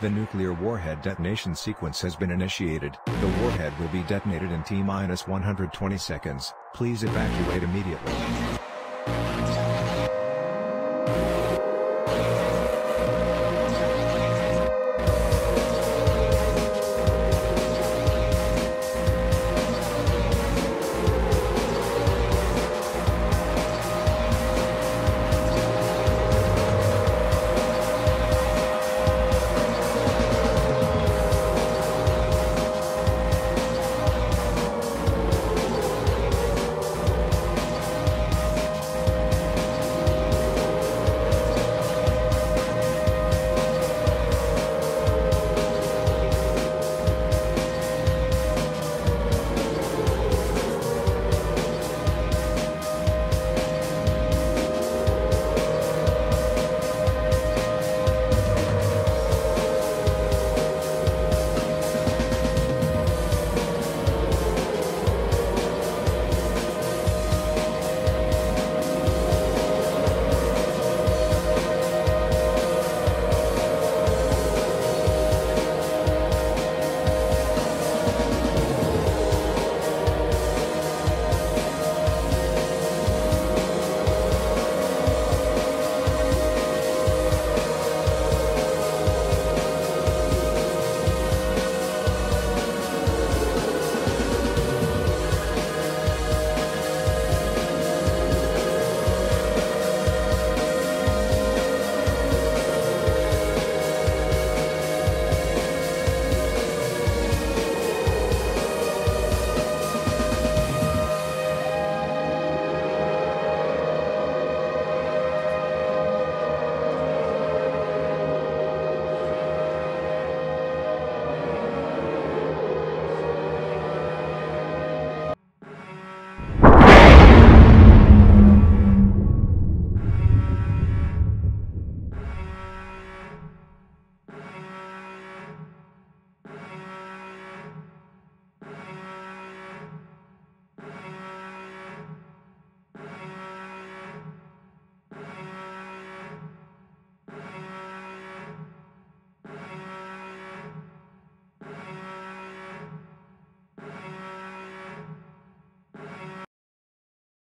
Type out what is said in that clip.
The nuclear warhead detonation sequence has been initiated. The warhead will be detonated in T-minus 120 seconds. Please evacuate immediately.